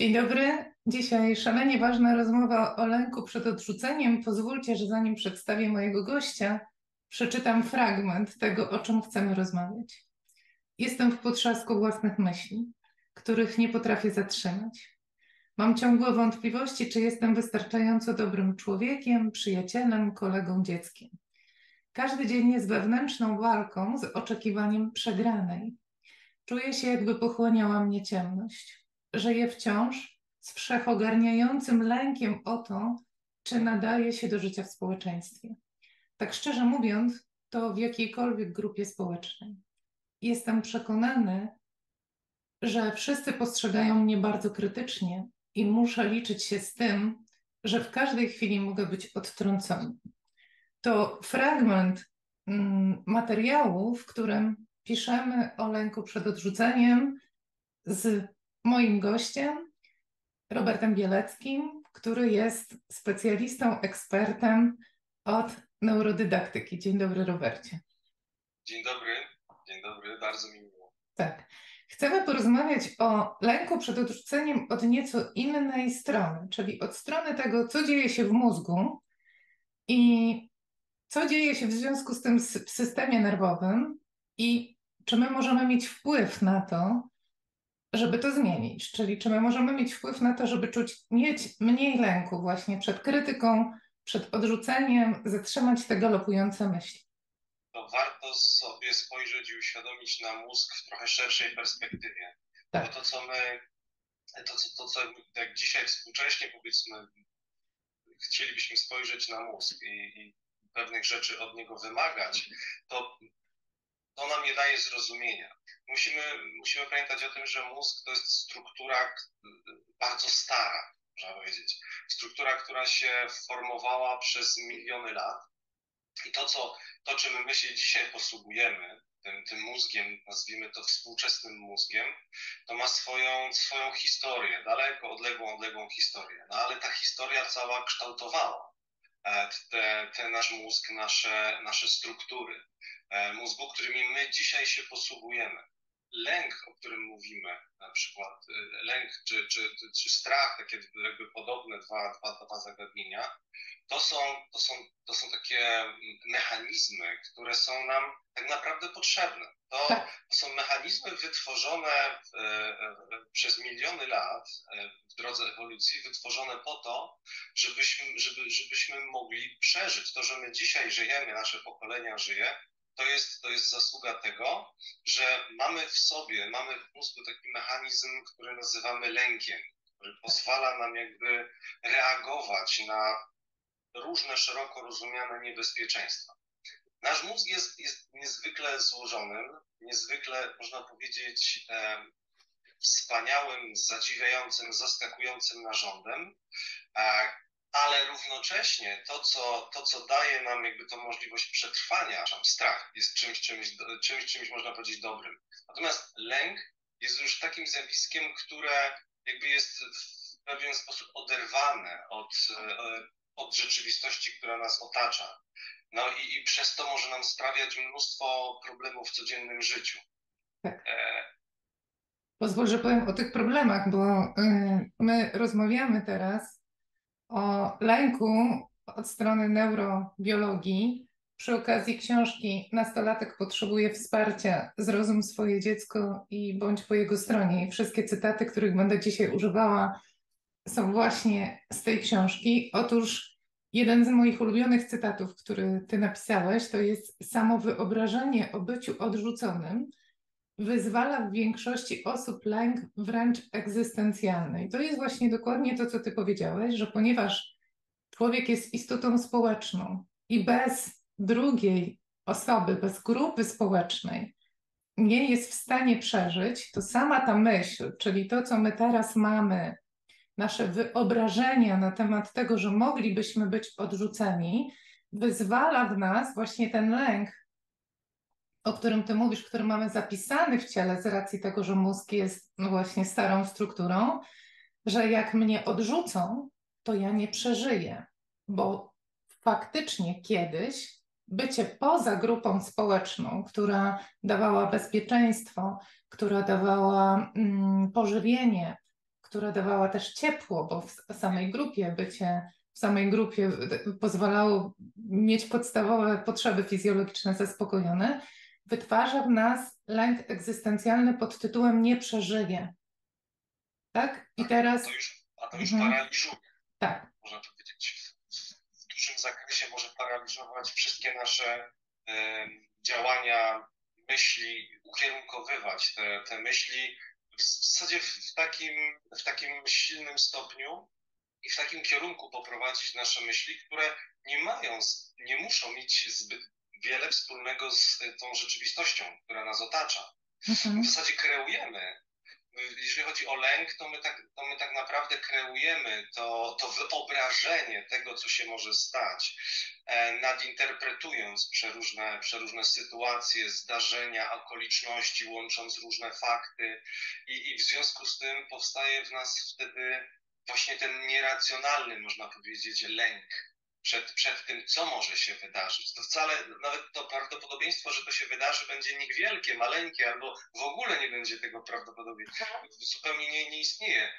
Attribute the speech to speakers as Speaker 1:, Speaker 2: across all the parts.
Speaker 1: Dzień dobry. Dzisiaj szalenie ważna rozmowa o lęku przed odrzuceniem. Pozwólcie, że zanim przedstawię mojego gościa, przeczytam fragment tego, o czym chcemy rozmawiać. Jestem w potrzasku własnych myśli, których nie potrafię zatrzymać. Mam ciągłe wątpliwości, czy jestem wystarczająco dobrym człowiekiem, przyjacielem, kolegą, dzieckiem. Każdy dzień jest wewnętrzną walką z oczekiwaniem przegranej. Czuję się, jakby pochłaniała mnie ciemność żyję wciąż z wszechogarniającym lękiem o to, czy nadaje się do życia w społeczeństwie. Tak szczerze mówiąc, to w jakiejkolwiek grupie społecznej. Jestem przekonany, że wszyscy postrzegają mnie bardzo krytycznie i muszę liczyć się z tym, że w każdej chwili mogę być odtrącony. To fragment mm, materiału, w którym piszemy o lęku przed odrzuceniem z moim gościem, Robertem Bieleckim, który jest specjalistą, ekspertem od neurodydaktyki. Dzień dobry, Robercie.
Speaker 2: Dzień dobry, dzień dobry, bardzo mi miło.
Speaker 1: Tak. Chcemy porozmawiać o lęku przed odrzuceniem od nieco innej strony, czyli od strony tego, co dzieje się w mózgu i co dzieje się w związku z tym w systemie nerwowym i czy my możemy mieć wpływ na to, żeby to zmienić? Czyli czy my możemy mieć wpływ na to, żeby czuć, mieć mniej lęku właśnie przed krytyką, przed odrzuceniem, zatrzymać te galopujące myśli?
Speaker 2: To warto sobie spojrzeć i uświadomić na mózg w trochę szerszej perspektywie. Tak. Bo to, co my, to, co, to, co jak dzisiaj współcześnie powiedzmy, chcielibyśmy spojrzeć na mózg i, i pewnych rzeczy od niego wymagać, to to nam nie daje zrozumienia. Musimy, musimy pamiętać o tym, że mózg to jest struktura bardzo stara, można powiedzieć. Struktura, która się formowała przez miliony lat. I to, co, to czym my się dzisiaj posługujemy, tym, tym mózgiem, nazwijmy to współczesnym mózgiem, to ma swoją, swoją historię, daleko odległą, odległą historię. No ale ta historia cała kształtowała e, te, te nasz mózg, nasze, nasze struktury. E, mózgu, którymi my dzisiaj się posługujemy. Lęk, o którym mówimy, na przykład e, lęk czy, czy, czy strach, takie jakby podobne dwa, dwa, dwa zagadnienia, to są, to, są, to są takie mechanizmy, które są nam tak naprawdę potrzebne. To, tak. to są mechanizmy wytworzone przez miliony lat w drodze ewolucji, wytworzone po to, żebyśmy, żeby, żebyśmy mogli przeżyć. To, że my dzisiaj żyjemy, nasze pokolenia żyje, to jest, to jest zasługa tego, że mamy w sobie, mamy w mózgu taki mechanizm, który nazywamy lękiem, który pozwala nam jakby reagować na różne szeroko rozumiane niebezpieczeństwa. Nasz mózg jest, jest niezwykle złożonym, niezwykle, można powiedzieć, e, wspaniałym, zadziwiającym, zaskakującym narządem, e, ale równocześnie to co, to, co daje nam jakby tą możliwość przetrwania, strach jest czymś, czymś, czymś, czymś można powiedzieć dobrym. Natomiast lęk jest już takim zjawiskiem, które jakby jest w pewien sposób oderwane od, e, od rzeczywistości, która nas otacza. No i, i przez to może nam sprawiać mnóstwo problemów w codziennym życiu.
Speaker 1: Tak. E... Pozwól, że powiem o tych problemach, bo y, my rozmawiamy teraz o lęku od strony neurobiologii. Przy okazji książki Nastolatek potrzebuje wsparcia, zrozum swoje dziecko i bądź po jego stronie. I wszystkie cytaty, których będę dzisiaj używała, są właśnie z tej książki. Otóż jeden z moich ulubionych cytatów, który ty napisałeś, to jest samo wyobrażenie o byciu odrzuconym wyzwala w większości osób lęk wręcz egzystencjalny. I to jest właśnie dokładnie to, co ty powiedziałeś, że ponieważ człowiek jest istotą społeczną i bez drugiej osoby, bez grupy społecznej nie jest w stanie przeżyć, to sama ta myśl, czyli to, co my teraz mamy, nasze wyobrażenia na temat tego, że moglibyśmy być odrzuceni, wyzwala w nas właśnie ten lęk o którym ty mówisz, który mamy zapisany w ciele z racji tego, że mózg jest no właśnie starą strukturą, że jak mnie odrzucą, to ja nie przeżyję, bo faktycznie kiedyś bycie poza grupą społeczną, która dawała bezpieczeństwo, która dawała mm, pożywienie, która dawała też ciepło, bo w samej grupie bycie w samej grupie pozwalało mieć podstawowe potrzeby fizjologiczne zaspokojone, wytwarza w nas lęk egzystencjalny pod tytułem nie przeżyję. Tak? I teraz.
Speaker 2: To już, a to już mhm. paraliżuje.
Speaker 1: Tak.
Speaker 2: Można powiedzieć. W dużym zakresie może paraliżować wszystkie nasze y, działania, myśli, ukierunkowywać te, te myśli w zasadzie w takim, w takim silnym stopniu, i w takim kierunku poprowadzić nasze myśli, które nie mają, nie muszą mieć zbyt wiele wspólnego z tą rzeczywistością, która nas otacza. Mhm. W zasadzie kreujemy. Jeżeli chodzi o lęk, to my tak, to my tak naprawdę kreujemy to, to wyobrażenie tego, co się może stać, e, nadinterpretując przeróżne, przeróżne sytuacje, zdarzenia, okoliczności, łącząc różne fakty, i, i w związku z tym powstaje w nas wtedy właśnie ten nieracjonalny, można powiedzieć, lęk przed, przed tym, co może się wydarzyć. To wcale, nawet to prawdopodobieństwo, że to się wydarzy, będzie niewielkie, maleńkie, albo w ogóle nie będzie tego prawdopodobieństwa. Tak. Zupełnie nie, nie istnieje.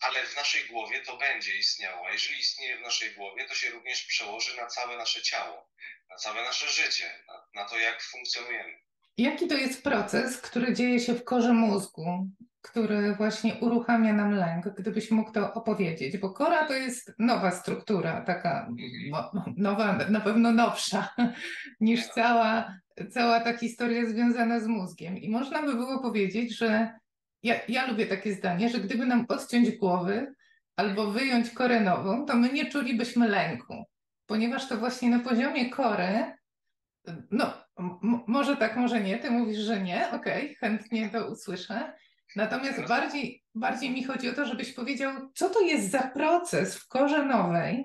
Speaker 2: Ale w naszej głowie to będzie istniało. A jeżeli istnieje w naszej głowie, to się również przełoży na całe nasze ciało, na całe nasze życie, na, na to, jak funkcjonujemy.
Speaker 1: Jaki to jest proces, który dzieje się w korze mózgu? Który właśnie uruchamia nam lęk, gdybyś mógł to opowiedzieć, bo kora to jest nowa struktura, taka nowa, na pewno nowsza niż cała, cała ta historia związana z mózgiem. I można by było powiedzieć, że ja, ja lubię takie zdanie, że gdyby nam odciąć głowy albo wyjąć korę nową, to my nie czulibyśmy lęku, ponieważ to właśnie na poziomie kory, no może tak, może nie, ty mówisz, że nie, okej, okay, chętnie to usłyszę, Natomiast bardziej, bardziej mi chodzi o to, żebyś powiedział, co to jest za proces w korze nowej,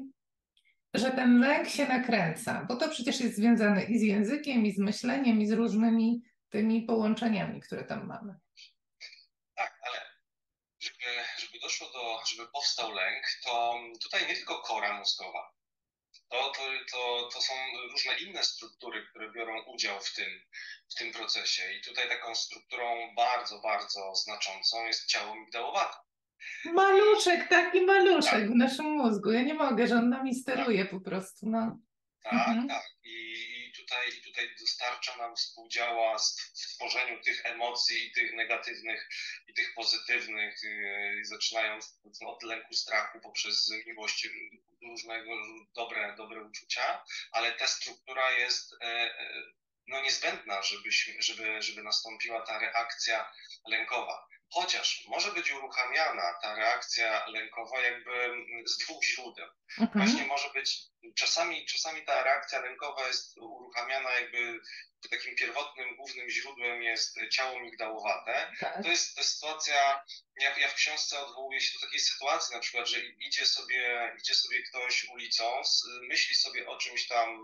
Speaker 1: że ten lęk się nakręca, bo to przecież jest związane i z językiem, i z myśleniem, i z różnymi tymi połączeniami, które tam mamy.
Speaker 2: Tak, ale żeby, żeby doszło do, żeby powstał lęk, to tutaj nie tylko kora mózgowa, to, to, to, to są różne inne struktury, które biorą udział w tym, w tym procesie. I tutaj taką strukturą bardzo, bardzo znaczącą jest ciało migdałowate.
Speaker 1: Maluszek, taki maluszek tak. w naszym mózgu. Ja nie mogę, że on nami steruje tak. po prostu. No.
Speaker 2: Tak, mhm. tak. I, I, tutaj, I tutaj dostarcza nam, współdziała w tworzeniu tych emocji i tych negatywnych, i tych pozytywnych, yy, zaczynając od lęku, strachu, poprzez miłość, różnego, dobre, dobre uczucia, ale ta struktura jest e, e, no, niezbędna, żebyśmy, żeby, żeby nastąpiła ta reakcja lękowa. Chociaż może być uruchamiana ta reakcja lękowa jakby z dwóch źródeł. Mhm. Właśnie może być, czasami, czasami ta reakcja lękowa jest uruchamiana jakby takim pierwotnym, głównym źródłem jest ciało migdałowate. Tak. To, jest, to jest sytuacja, ja, ja w książce odwołuję się do takiej sytuacji, na przykład, że idzie sobie, idzie sobie ktoś ulicą, myśli sobie o czymś tam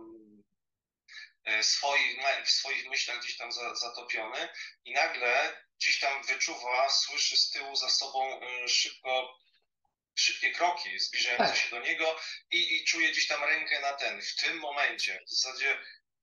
Speaker 2: e, swoich, w swoich myślach gdzieś tam zatopiony i nagle gdzieś tam wyczuwa, słyszy z tyłu za sobą y, szybko, szybkie kroki zbliżające tak. się do niego i, i czuje gdzieś tam rękę na ten. W tym momencie, w zasadzie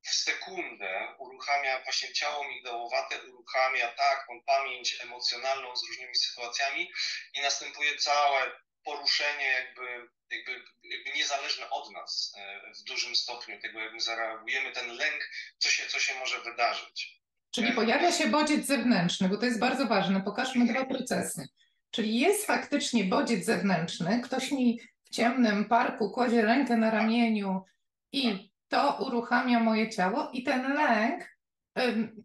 Speaker 2: w sekundę uruchamia właśnie ciało migdałowate, uruchamia taką pamięć emocjonalną z różnymi sytuacjami i następuje całe poruszenie jakby, jakby, jakby niezależne od nas y, w dużym stopniu tego, jak my zareagujemy, ten lęk, co się, co się może wydarzyć.
Speaker 1: Czyli pojawia się bodziec zewnętrzny, bo to jest bardzo ważne. Pokażmy dwa procesy. Czyli jest faktycznie bodziec zewnętrzny, ktoś mi w ciemnym parku kładzie rękę na ramieniu i to uruchamia moje ciało i ten lęk,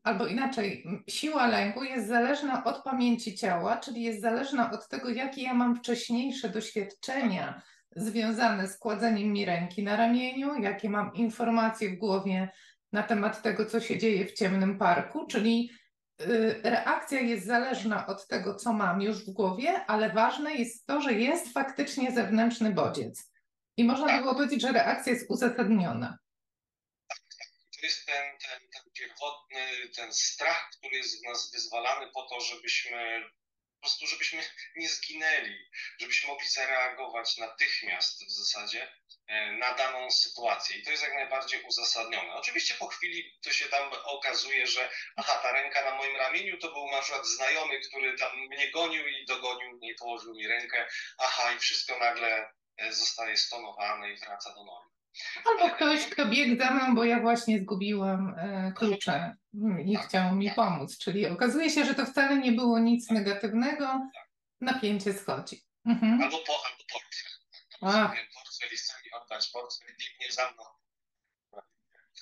Speaker 1: albo inaczej, siła lęku jest zależna od pamięci ciała, czyli jest zależna od tego, jakie ja mam wcześniejsze doświadczenia związane z kładzeniem mi ręki na ramieniu, jakie mam informacje w głowie na temat tego, co się dzieje w ciemnym parku, czyli y, reakcja jest zależna od tego, co mam już w głowie, ale ważne jest to, że jest faktycznie zewnętrzny bodziec. I można by było powiedzieć, że reakcja jest uzasadniona.
Speaker 2: To jest ten, ten, ten pierwotny, ten strach, który jest w nas wyzwalany po to, żebyśmy prostu, żebyśmy nie zginęli, żebyśmy mogli zareagować natychmiast w zasadzie na daną sytuację. I to jest jak najbardziej uzasadnione. Oczywiście po chwili to się tam okazuje, że aha, ta ręka na moim ramieniu to był na przykład znajomy, który tam mnie gonił i dogonił mnie i położył mi rękę. Aha, i wszystko nagle e, zostaje stonowane i wraca do normy.
Speaker 1: Albo ktoś, kto biegł za mną, bo ja właśnie zgubiłam e, klucze i tak. chciał mi pomóc. Czyli okazuje się, że to wcale nie było nic negatywnego. Napięcie schodzi.
Speaker 2: Mhm. Albo, po, albo portfel. A. Portfel i chce mi oddać portfel biegnie za mną.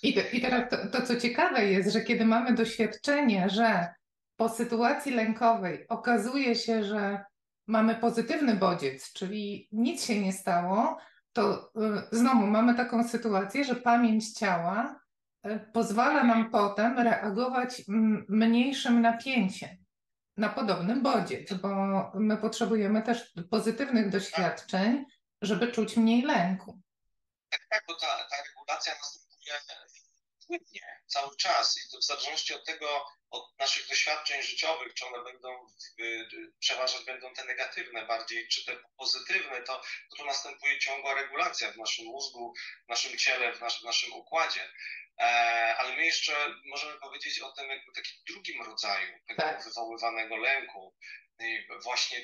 Speaker 1: I, i teraz to, to, co ciekawe jest, że kiedy mamy doświadczenie, że po sytuacji lękowej okazuje się, że mamy pozytywny bodziec, czyli nic się nie stało, to y, znowu mamy taką sytuację, że pamięć ciała y, pozwala nam potem reagować mniejszym napięciem na podobny bodziec, bo my potrzebujemy też pozytywnych doświadczeń, żeby czuć mniej lęku.
Speaker 2: Tak, tak, bo ta, ta regulacja następuje płynnie cały czas i to w zależności od tego, od naszych doświadczeń życiowych, czy one będą przeważać będą te negatywne bardziej, czy te pozytywne, to, to następuje ciągła regulacja w naszym mózgu, w naszym ciele, w, w naszym układzie. E, ale my jeszcze możemy powiedzieć o tym jakby takim drugim rodzaju tego tak. wywoływanego lęku, właśnie,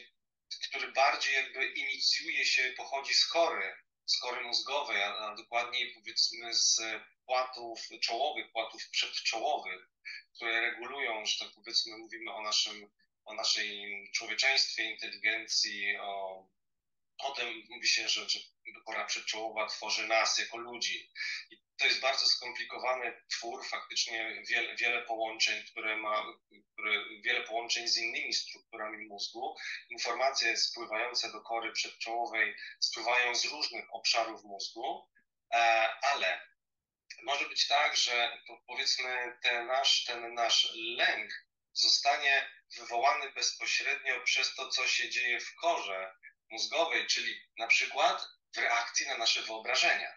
Speaker 2: który bardziej jakby inicjuje się, pochodzi z kory, z kory mózgowej, a, a dokładniej powiedzmy z płatów czołowych, płatów przedczołowych, które regulują, że tak powiedzmy mówimy o naszym, o naszej człowieczeństwie, inteligencji, o, o tym mówi się, że, że kora przedczołowa tworzy nas jako ludzi. I to jest bardzo skomplikowany twór, faktycznie wiele, wiele połączeń, które ma, które, wiele połączeń z innymi strukturami mózgu. Informacje spływające do kory przedczołowej spływają z różnych obszarów mózgu, e, ale może być tak, że powiedzmy ten nasz, ten nasz lęk zostanie wywołany bezpośrednio przez to, co się dzieje w korze mózgowej, czyli na przykład w reakcji na nasze wyobrażenia.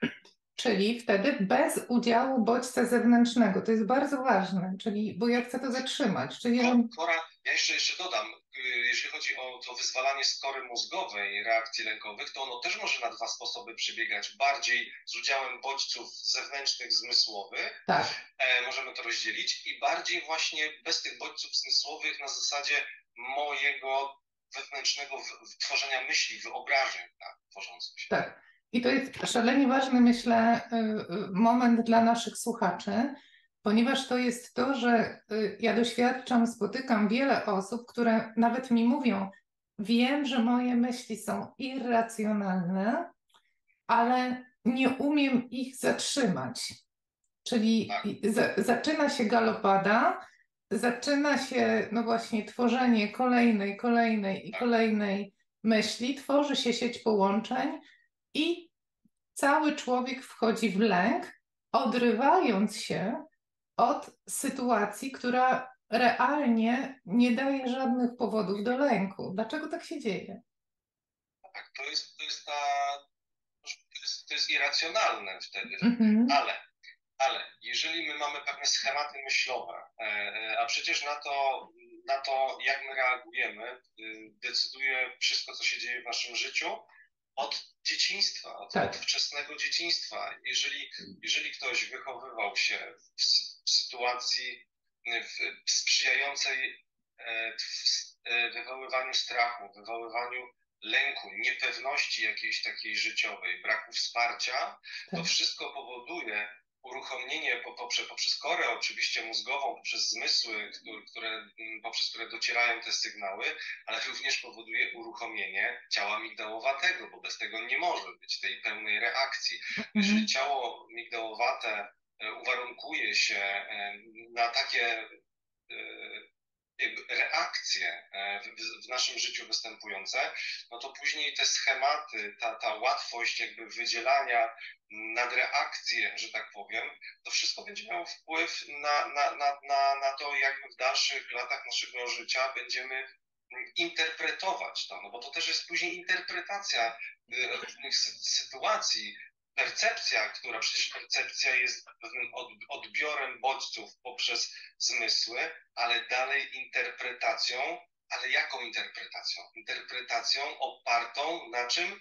Speaker 1: Czyli wtedy bez udziału bodźca zewnętrznego. To jest bardzo ważne, czyli, bo ja chcę to zatrzymać. Czyli ja...
Speaker 2: Kora, ja jeszcze, jeszcze dodam, y, jeżeli chodzi o to wyzwalanie skory mózgowej reakcji lękowych, to ono też może na dwa sposoby przebiegać. Bardziej z udziałem bodźców zewnętrznych, zmysłowych,
Speaker 1: tak.
Speaker 2: e, możemy to rozdzielić, i bardziej właśnie bez tych bodźców zmysłowych na zasadzie mojego wewnętrznego tworzenia myśli, wyobrażeń tak, tworzących się.
Speaker 1: Tak. I to jest szalenie ważny, myślę, y, y, moment dla naszych słuchaczy, ponieważ to jest to, że y, ja doświadczam, spotykam wiele osób, które nawet mi mówią, wiem, że moje myśli są irracjonalne, ale nie umiem ich zatrzymać. Czyli tak. zaczyna się galopada, zaczyna się, no właśnie, tworzenie kolejnej, kolejnej i kolejnej myśli, tworzy się sieć połączeń i cały człowiek wchodzi w lęk, odrywając się od sytuacji, która realnie nie daje żadnych powodów do lęku. Dlaczego tak się dzieje?
Speaker 2: Tak, to jest, to jest, ta, to jest, to jest irracjonalne wtedy, mhm. ale, ale jeżeli my mamy pewne schematy myślowe, e, e, a przecież na to, na to, jak my reagujemy, y, decyduje wszystko, co się dzieje w naszym życiu, od dzieciństwa, od, tak. od wczesnego dzieciństwa. Jeżeli, jeżeli ktoś wychowywał się w, w sytuacji w, sprzyjającej e, w, wywoływaniu strachu, wywoływaniu lęku, niepewności jakiejś takiej życiowej, braku wsparcia, to tak. wszystko powoduje, uruchomienie poprzez, poprzez korę oczywiście mózgową, poprzez zmysły, które, mm, poprzez które docierają te sygnały, ale również powoduje uruchomienie ciała migdałowatego, bo bez tego nie może być tej pełnej reakcji. Mhm. Jeżeli ciało migdałowate e, uwarunkuje się e, na takie e, reakcje w, naszym życiu występujące, no to później te schematy, ta, ta łatwość jakby wydzielania nadreakcje, że tak powiem, to wszystko będzie miało wpływ na, na, na, na, na to, jak w dalszych latach naszego życia będziemy interpretować to, no bo to też jest później interpretacja y, różnych sytuacji, percepcja, która przecież percepcja jest pewnym odbiorem bodźców poprzez zmysły, ale dalej interpretacją, ale jaką interpretacją? Interpretacją opartą na czym?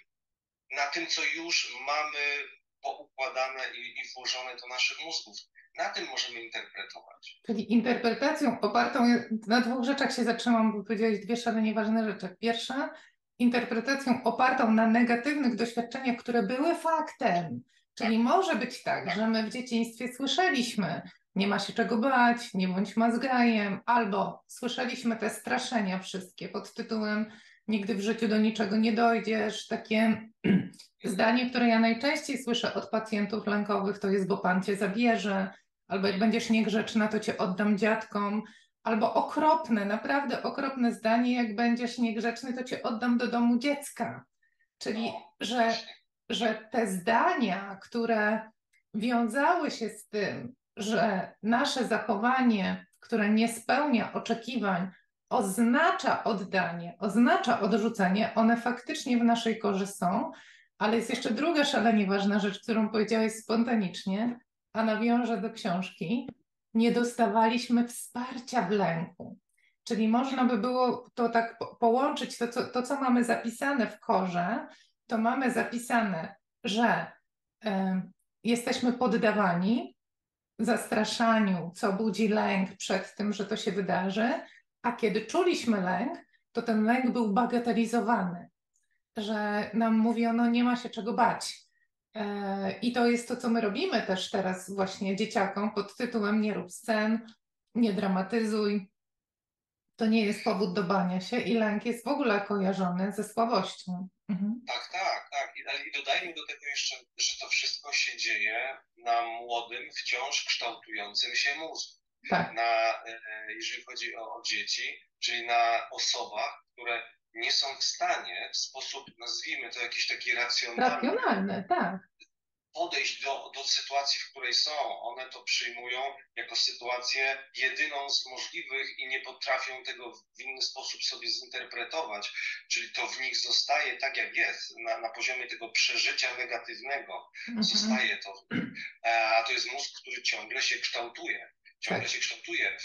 Speaker 2: Na tym, co już mamy poukładane i, i włożone do naszych mózgów. Na tym możemy interpretować.
Speaker 1: Czyli interpretacją opartą na dwóch rzeczach się zatrzymam, bo powiedziałeś dwie szalenie ważne rzeczy. Pierwsza, interpretacją opartą na negatywnych doświadczeniach, które były faktem. Czyli tak. może być tak, że my w dzieciństwie słyszeliśmy, nie ma się czego bać, nie bądź mazgajem, albo słyszeliśmy te straszenia wszystkie pod tytułem nigdy w życiu do niczego nie dojdziesz. Takie zdanie, które ja najczęściej słyszę od pacjentów lękowych, to jest, bo pan cię zabierze, albo jak będziesz niegrzeczna, to cię oddam dziadkom, albo okropne, naprawdę okropne zdanie, jak będziesz niegrzeczny, to cię oddam do domu dziecka. Czyli, że, że te zdania, które wiązały się z tym, że nasze zachowanie, które nie spełnia oczekiwań, oznacza oddanie, oznacza odrzucenie, one faktycznie w naszej korze są, ale jest jeszcze druga szalenie ważna rzecz, którą powiedziałeś spontanicznie, a nawiążę do książki. Nie dostawaliśmy wsparcia w lęku. Czyli można by było to tak połączyć, to co, to, co mamy zapisane w korze, to mamy zapisane, że y, jesteśmy poddawani zastraszaniu, co budzi lęk przed tym, że to się wydarzy, a kiedy czuliśmy lęk, to ten lęk był bagatelizowany, że nam mówiono, nie ma się czego bać. I to jest to, co my robimy też teraz właśnie dzieciakom pod tytułem nie rób scen, nie dramatyzuj. To nie jest powód do bania się i lęk jest w ogóle kojarzony ze słabością.
Speaker 2: Mhm. Tak, tak, tak. I, I dodajmy do tego jeszcze, że to wszystko się dzieje na młodym, wciąż kształtującym się mózgu tak. na, e, e, jeżeli chodzi o, o dzieci, czyli na osobach, które nie są w stanie w sposób, nazwijmy to jakiś taki racjonalny,
Speaker 1: racjonalny tak.
Speaker 2: podejść do, do sytuacji, w której są. One to przyjmują jako sytuację jedyną z możliwych i nie potrafią tego w inny sposób sobie zinterpretować. Czyli to w nich zostaje tak, jak jest, na, na poziomie tego przeżycia negatywnego. Mhm. Zostaje to. E, a to jest mózg, który ciągle się kształtuje ciągle tak. się kształtuje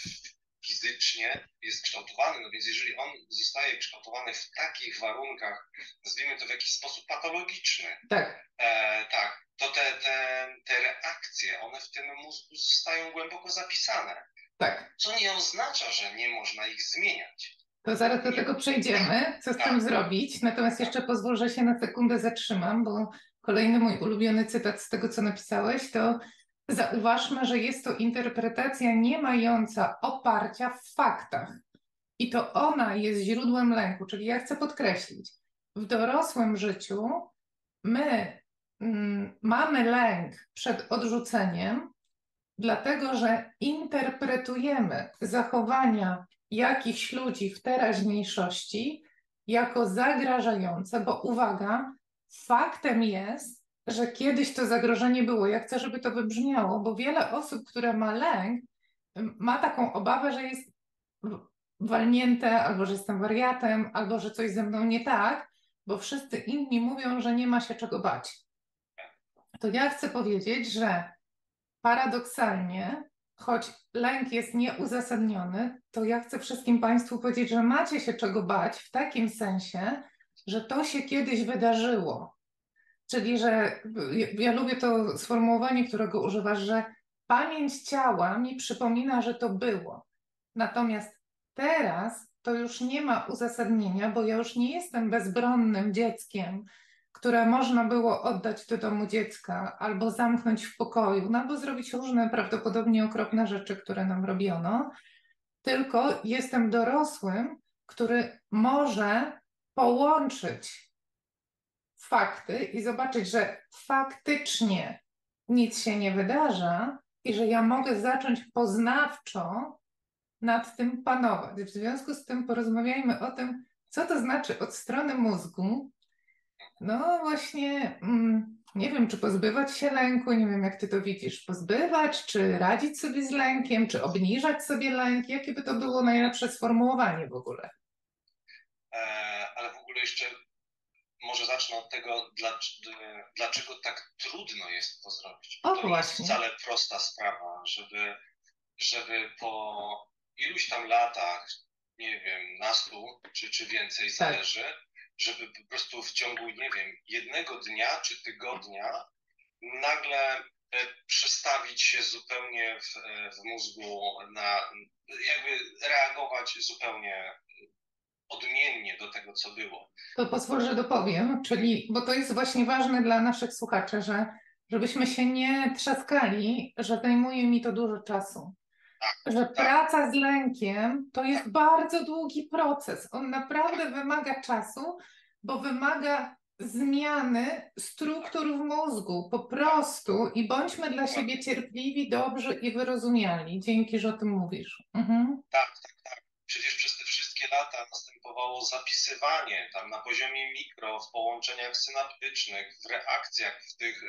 Speaker 2: fizycznie, jest kształtowany, no więc jeżeli on zostaje kształtowany w takich warunkach, nazwijmy to w jakiś sposób patologiczny,
Speaker 1: tak,
Speaker 2: e, tak to te, te, te reakcje, one w tym mózgu zostają głęboko zapisane.
Speaker 1: Tak.
Speaker 2: Co nie oznacza, że nie można ich zmieniać.
Speaker 1: To zaraz do tego przejdziemy, co z tak. tym zrobić. Natomiast jeszcze pozwól, że się na sekundę zatrzymam, bo kolejny mój ulubiony cytat z tego, co napisałeś, to Zauważmy, że jest to interpretacja nie mająca oparcia w faktach. I to ona jest źródłem lęku. Czyli ja chcę podkreślić, w dorosłym życiu my mm, mamy lęk przed odrzuceniem, dlatego że interpretujemy zachowania jakichś ludzi w teraźniejszości jako zagrażające, bo uwaga, faktem jest, że kiedyś to zagrożenie było. Ja chcę, żeby to wybrzmiało, bo wiele osób, które ma lęk, ma taką obawę, że jest walnięte, albo że jestem wariatem, albo że coś ze mną nie tak, bo wszyscy inni mówią, że nie ma się czego bać. To ja chcę powiedzieć, że paradoksalnie, choć lęk jest nieuzasadniony, to ja chcę wszystkim Państwu powiedzieć, że macie się czego bać w takim sensie, że to się kiedyś wydarzyło. Czyli, że ja lubię to sformułowanie, którego używasz, że pamięć ciała mi przypomina, że to było. Natomiast teraz to już nie ma uzasadnienia, bo ja już nie jestem bezbronnym dzieckiem, które można było oddać do domu dziecka albo zamknąć w pokoju, no albo zrobić różne prawdopodobnie okropne rzeczy, które nam robiono, tylko jestem dorosłym, który może połączyć fakty i zobaczyć, że faktycznie nic się nie wydarza i że ja mogę zacząć poznawczo nad tym panować. W związku z tym porozmawiajmy o tym, co to znaczy od strony mózgu. No właśnie, mm, nie wiem, czy pozbywać się lęku, nie wiem, jak ty to widzisz, pozbywać, czy radzić sobie z lękiem, czy obniżać sobie lęk, jakie by to było najlepsze sformułowanie w ogóle?
Speaker 2: E, ale w ogóle jeszcze może zacznę od tego, dlaczego tak trudno jest to zrobić.
Speaker 1: O,
Speaker 2: to
Speaker 1: właśnie.
Speaker 2: jest wcale prosta sprawa, żeby, żeby po iluś tam latach nie wiem, nastu czy, czy więcej, tak. zależy, żeby po prostu w ciągu, nie wiem, jednego dnia czy tygodnia nagle e, przestawić się zupełnie w, e, w mózgu na, jakby reagować zupełnie odmiennie do tego, co było.
Speaker 1: To pozwól, że dopowiem, czyli, bo to jest właśnie ważne dla naszych słuchaczy, że żebyśmy się nie trzaskali, że zajmuje mi to dużo czasu. Tak, że tak. praca z lękiem to jest bardzo długi proces. On naprawdę wymaga czasu, bo wymaga zmiany struktur w mózgu po prostu i bądźmy dla siebie cierpliwi, dobrzy i wyrozumiali. Dzięki, że o tym mówisz.
Speaker 2: Mhm. Tak, tak, tak. Przecież przez te wszystkie lata zapisywanie tam na poziomie mikro, w połączeniach synaptycznych, w reakcjach, w tych y,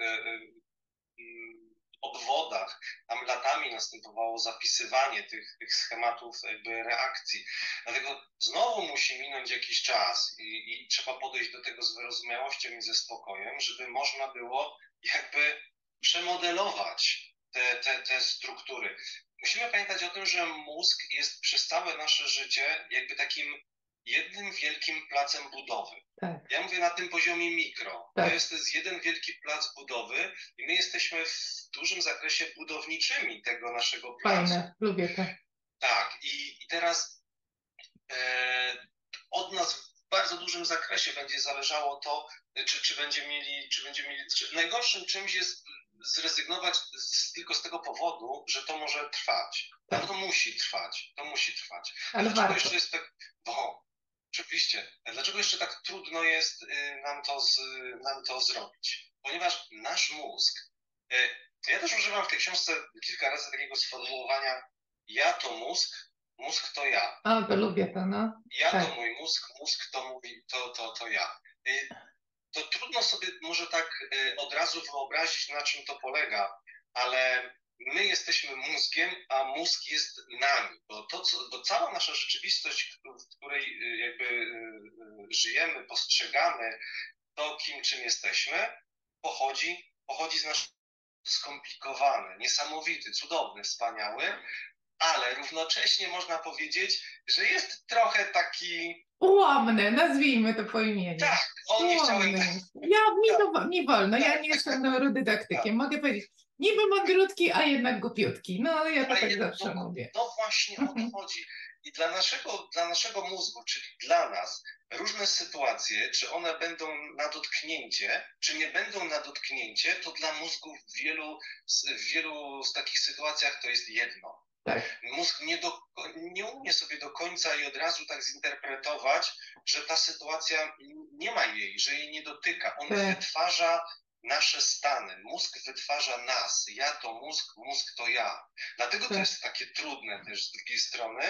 Speaker 2: y, obwodach. Tam latami następowało zapisywanie tych, tych schematów jakby reakcji. Dlatego znowu musi minąć jakiś czas i, i trzeba podejść do tego z wyrozumiałością i ze spokojem, żeby można było jakby przemodelować te, te, te struktury. Musimy pamiętać o tym, że mózg jest przez całe nasze życie jakby takim jednym wielkim placem budowy. Tak. Ja mówię na tym poziomie mikro. Tak. To jest, to jest jeden wielki plac budowy i my jesteśmy w dużym zakresie budowniczymi tego naszego placu.
Speaker 1: Fajne, lubię to.
Speaker 2: Tak, i, i teraz e, od nas w bardzo dużym zakresie będzie zależało to, czy, czy będziemy mieli, czy będziemy mieli. Czy najgorszym czymś jest zrezygnować z, tylko z tego powodu, że to może trwać. Tak. No to musi trwać, to musi trwać. Ale Dlaczego warto. jeszcze jest tak, bo Oczywiście. Dlaczego jeszcze tak trudno jest y, nam to, z, nam to zrobić? Ponieważ nasz mózg, y, ja też używam w tej książce kilka razy takiego sformułowania ja to mózg, mózg to ja.
Speaker 1: A, to lubię to, no.
Speaker 2: Ja tak. to mój mózg, mózg to mówi, to, to, to ja. Y, to trudno sobie może tak od razu wyobrazić, na czym to polega, ale my jesteśmy mózgiem, a mózg jest nami, bo, to, co, bo cała nasza rzeczywistość, w której y, jakby y, y, żyjemy, postrzegamy to, kim, czym jesteśmy, pochodzi, pochodzi z naszego skomplikowany, niesamowity, cudowny, wspaniały, ale równocześnie można powiedzieć, że jest trochę taki
Speaker 1: Ułomny, nazwijmy to po imieniu.
Speaker 2: Tak, on nie chciałem... Ja,
Speaker 1: mi, to, mi wolno, ja nie jestem neurodydaktykiem. Tak. Mogę powiedzieć, niby mądrutki, a jednak głupiutki. No ja to tak zawsze
Speaker 2: no,
Speaker 1: mówię.
Speaker 2: No właśnie o to mhm. chodzi. I dla naszego, dla naszego mózgu, czyli dla nas, różne sytuacje, czy one będą na dotknięcie, czy nie będą na dotknięcie, to dla mózgu w wielu, w wielu z takich sytuacjach to jest jedno. Tak. Mózg nie, do, nie umie sobie do końca i od razu tak zinterpretować, że ta sytuacja nie ma jej, że jej nie dotyka. On tak. wytwarza nasze stany. Mózg wytwarza nas. Ja to mózg, mózg to ja. Dlatego to tak. jest takie trudne też z drugiej strony,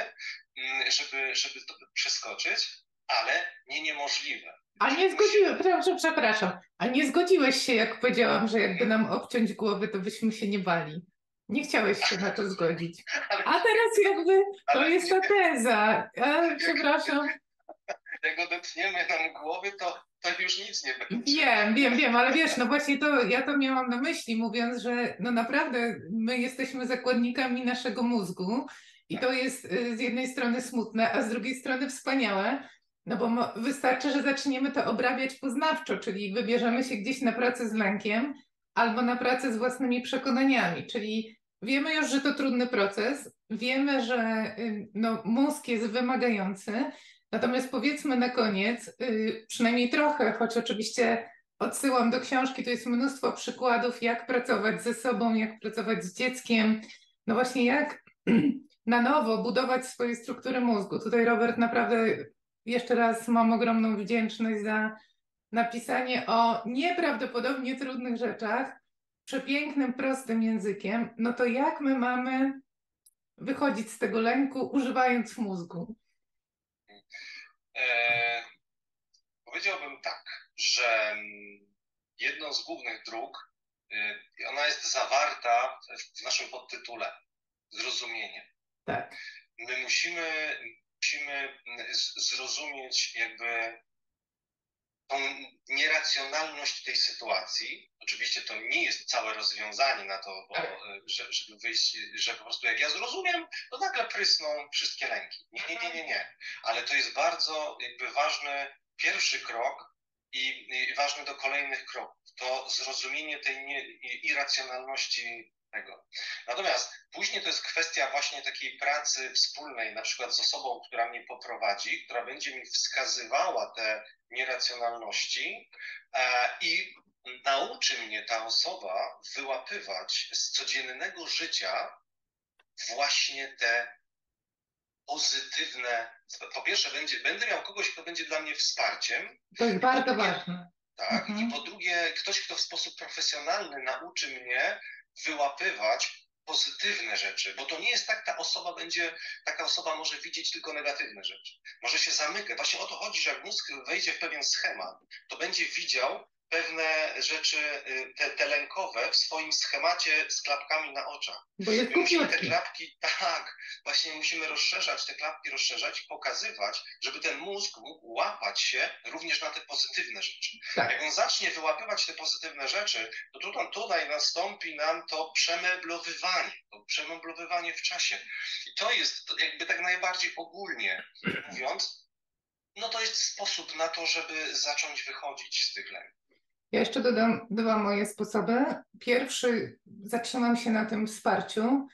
Speaker 2: mm, żeby, żeby to przeskoczyć, ale nie niemożliwe.
Speaker 1: A nie zgodziłem, przepraszam, przepraszam, a nie zgodziłeś się, jak powiedziałam, że jakby nam obciąć głowy, to byśmy się nie bali. Nie chciałeś się na to zgodzić. A teraz jakby to jest ta teza. Przepraszam.
Speaker 2: Jak odetniemy nam głowy, to tak już nic nie będzie.
Speaker 1: Wiem, wiem, wiem, ale wiesz, no właśnie to ja to miałam na myśli, mówiąc, że no naprawdę my jesteśmy zakładnikami naszego mózgu i to jest y, z jednej strony smutne, a z drugiej strony wspaniałe, no bo wystarczy, że zaczniemy to obrabiać poznawczo, czyli wybierzemy się gdzieś na pracę z lękiem albo na pracę z własnymi przekonaniami, czyli wiemy już, że to trudny proces, wiemy, że y, no, mózg jest wymagający, Natomiast powiedzmy na koniec, yy, przynajmniej trochę, choć oczywiście odsyłam do książki, to jest mnóstwo przykładów, jak pracować ze sobą, jak pracować z dzieckiem, no właśnie jak na nowo budować swoje struktury mózgu. Tutaj Robert naprawdę jeszcze raz mam ogromną wdzięczność za napisanie o nieprawdopodobnie trudnych rzeczach, przepięknym, prostym językiem. No to jak my mamy wychodzić z tego lęku, używając mózgu?
Speaker 2: E, powiedziałbym tak, że mm, jedną z głównych dróg, y, ona jest zawarta w naszym podtytule zrozumienie. Tak. My musimy, musimy zrozumieć jakby tą nieracjonalność tej sytuacji. Oczywiście to nie jest całe rozwiązanie na to, bo, tak. e, żeby wyjść, że po prostu jak ja zrozumiem, to nagle prysną wszystkie lęki. Nie, nie, nie, nie, nie. Ale to jest bardzo jakby ważny pierwszy krok i, i ważny do kolejnych kroków. To zrozumienie tej nie, irracjonalności tego. Natomiast później to jest kwestia właśnie takiej pracy wspólnej, na przykład z osobą, która mnie poprowadzi, która będzie mi wskazywała te nieracjonalności e, i nauczy mnie ta osoba wyłapywać z codziennego życia właśnie te pozytywne. Po pierwsze, będzie, będę miał kogoś, kto będzie dla mnie wsparciem.
Speaker 1: To jest bardzo ważne.
Speaker 2: Tak. Mhm. I po drugie, ktoś, kto w sposób profesjonalny nauczy mnie wyłapywać pozytywne rzeczy, bo to nie jest tak, ta osoba będzie, taka osoba może widzieć tylko negatywne rzeczy. Może się zamykać. Właśnie o to chodzi, że jak mózg wejdzie w pewien schemat, to będzie widział pewne rzeczy, y, te, te lękowe w swoim schemacie z klapkami na oczach.
Speaker 1: Bo jest
Speaker 2: musimy te klapki, tak, właśnie musimy rozszerzać, te klapki rozszerzać i pokazywać, żeby ten mózg mógł łapać się również na te pozytywne rzeczy. Tak. Jak on zacznie wyłapywać te pozytywne rzeczy, to tutaj, tutaj nastąpi nam to przemeblowywanie, to przemeblowywanie w czasie. I to jest to jakby tak najbardziej ogólnie mówiąc, no to jest sposób na to, żeby zacząć wychodzić z tych lęków.
Speaker 1: Ja jeszcze dodam dwa moje sposoby. Pierwszy, zatrzymam się na tym wsparciu.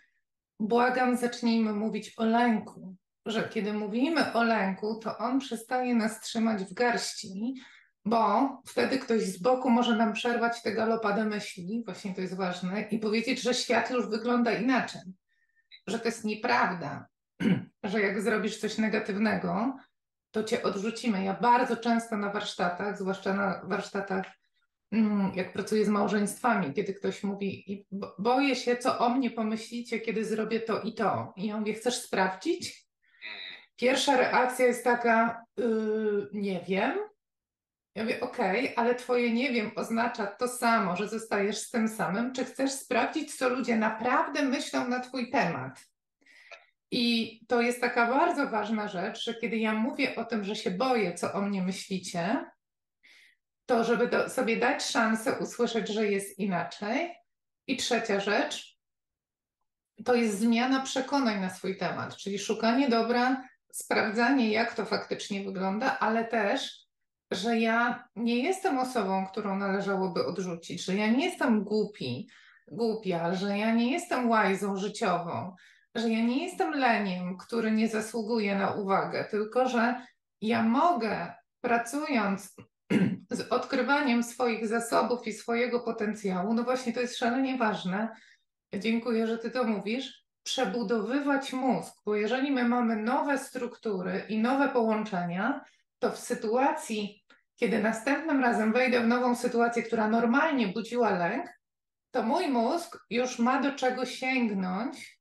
Speaker 1: Błagam, zacznijmy mówić o lęku. Że kiedy mówimy o lęku, to on przestaje nas trzymać w garści, bo wtedy ktoś z boku może nam przerwać tę galopadę myśli, właśnie to jest ważne, i powiedzieć, że świat już wygląda inaczej, że to jest nieprawda, że jak zrobisz coś negatywnego, to cię odrzucimy. Ja bardzo często na warsztatach, zwłaszcza na warsztatach jak pracuję z małżeństwami, kiedy ktoś mówi, boję się, co o mnie pomyślicie, kiedy zrobię to i to. I ja mówię, chcesz sprawdzić? Pierwsza reakcja jest taka, yy, nie wiem. Ja mówię, okej, okay, ale twoje nie wiem oznacza to samo, że zostajesz z tym samym, czy chcesz sprawdzić, co ludzie naprawdę myślą na twój temat? I to jest taka bardzo ważna rzecz, że kiedy ja mówię o tym, że się boję, co o mnie myślicie, to żeby do, sobie dać szansę usłyszeć, że jest inaczej. I trzecia rzecz, to jest zmiana przekonań na swój temat, czyli szukanie dobra, sprawdzanie, jak to faktycznie wygląda, ale też, że ja nie jestem osobą, którą należałoby odrzucić, że ja nie jestem głupi, głupia, że ja nie jestem łajzą życiową, że ja nie jestem leniem, który nie zasługuje na uwagę, tylko że ja mogę, pracując z odkrywaniem swoich zasobów i swojego potencjału, no właśnie to jest szalenie ważne. Dziękuję, że Ty to mówisz. Przebudowywać mózg, bo jeżeli my mamy nowe struktury i nowe połączenia, to w sytuacji, kiedy następnym razem wejdę w nową sytuację, która normalnie budziła lęk, to mój mózg już ma do czego sięgnąć,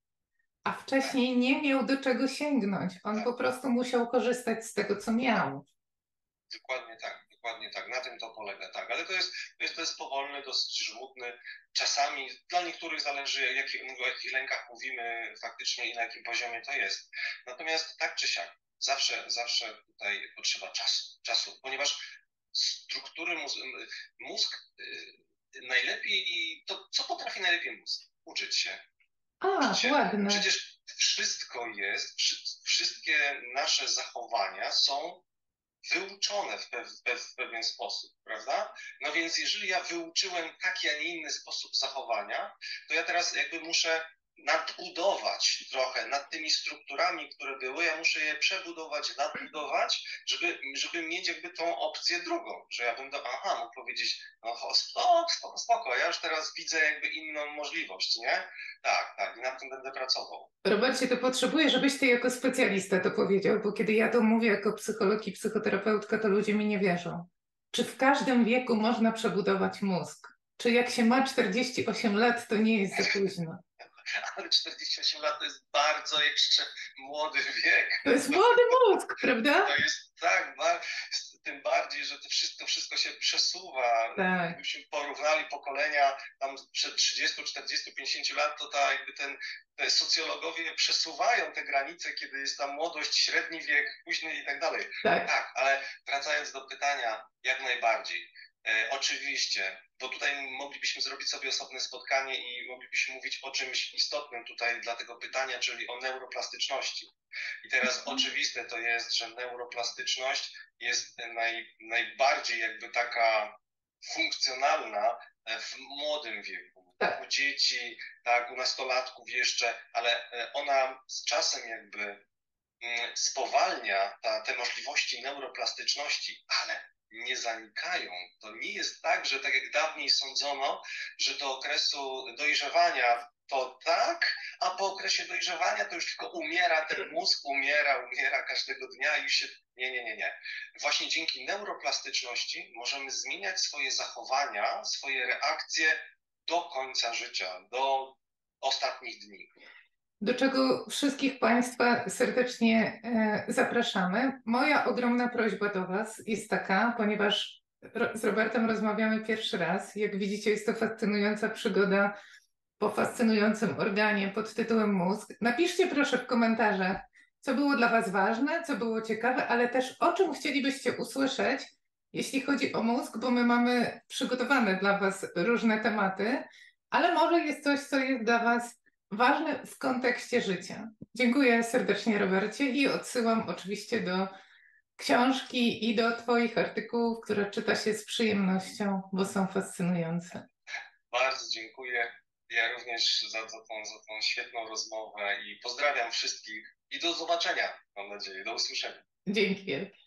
Speaker 1: a wcześniej nie miał do czego sięgnąć. On po prostu musiał korzystać z tego, co miał.
Speaker 2: Dokładnie tak. Dokładnie tak, na tym to polega, tak. Ale to jest, to jest, to jest powolny, dosyć żmudny. Czasami dla niektórych zależy, jaki, o jakich lękach mówimy faktycznie i na jakim poziomie to jest. Natomiast tak czy siak, zawsze, zawsze tutaj potrzeba czasu, czasu ponieważ struktury mózg, mózg y, najlepiej i to, co potrafi najlepiej mózg? Uczyć się.
Speaker 1: A, się. ładne.
Speaker 2: Przecież wszystko jest, wszystkie nasze zachowania są wyuczone w, pew, w, pewien sposób, prawda? No więc jeżeli ja wyuczyłem taki, a nie inny sposób zachowania, to ja teraz jakby muszę nadbudować trochę nad tymi strukturami, które były, ja muszę je przebudować, nadbudować, żeby, żeby mieć jakby tą opcję drugą, że ja będę, aha, mógł powiedzieć, no spoko, spoko, spoko, ja już teraz widzę jakby inną możliwość, nie? Tak, tak, i nad tym będę pracował.
Speaker 1: Robercie, to potrzebuję, żebyś ty jako specjalista to powiedział, bo kiedy ja to mówię jako psycholog i psychoterapeutka, to ludzie mi nie wierzą. Czy w każdym wieku można przebudować mózg? Czy jak się ma 48 lat, to nie jest za późno?
Speaker 2: Ale 48 lat to jest bardzo jeszcze młody wiek.
Speaker 1: To jest młody mózg, prawda?
Speaker 2: To jest tak, tym bardziej, że to wszystko, wszystko się przesuwa.
Speaker 1: Tak.
Speaker 2: Gdybyśmy porównali pokolenia tam przed 30, 40, 50 lat, to ta jakby ten socjologowie przesuwają te granice, kiedy jest tam młodość, średni wiek, późny i tak dalej.
Speaker 1: Tak.
Speaker 2: tak, ale wracając do pytania, jak najbardziej. E, oczywiście, bo tutaj moglibyśmy zrobić sobie osobne spotkanie i moglibyśmy mówić o czymś istotnym tutaj dla tego pytania, czyli o neuroplastyczności. I teraz mhm. oczywiste to jest, że neuroplastyczność jest naj, najbardziej jakby taka funkcjonalna w młodym wieku. Tak. U dzieci, tak, u nastolatków jeszcze, ale e, ona z czasem jakby mm, spowalnia ta, te możliwości neuroplastyczności, ale nie zanikają. To nie jest tak, że tak jak dawniej sądzono, że do okresu dojrzewania to tak, a po okresie dojrzewania to już tylko umiera ten mózg, umiera, umiera każdego dnia i już się. Nie, nie, nie, nie. Właśnie dzięki neuroplastyczności możemy zmieniać swoje zachowania, swoje reakcje do końca życia, do ostatnich dni
Speaker 1: do czego wszystkich Państwa serdecznie e, zapraszamy. Moja ogromna prośba do Was jest taka, ponieważ z Robertem rozmawiamy pierwszy raz. Jak widzicie, jest to fascynująca przygoda po fascynującym organie pod tytułem mózg. Napiszcie proszę w komentarzach, co było dla Was ważne, co było ciekawe, ale też o czym chcielibyście usłyszeć, jeśli chodzi o mózg, bo my mamy przygotowane dla Was różne tematy, ale może jest coś, co jest dla Was ważne w kontekście życia. Dziękuję serdecznie, Robercie, i odsyłam oczywiście do książki i do Twoich artykułów, które czyta się z przyjemnością, bo są fascynujące.
Speaker 2: Bardzo dziękuję. Ja również za, za, tą, za tą świetną rozmowę i pozdrawiam wszystkich i do zobaczenia, mam nadzieję, do usłyszenia.
Speaker 1: Dzięki wielkie.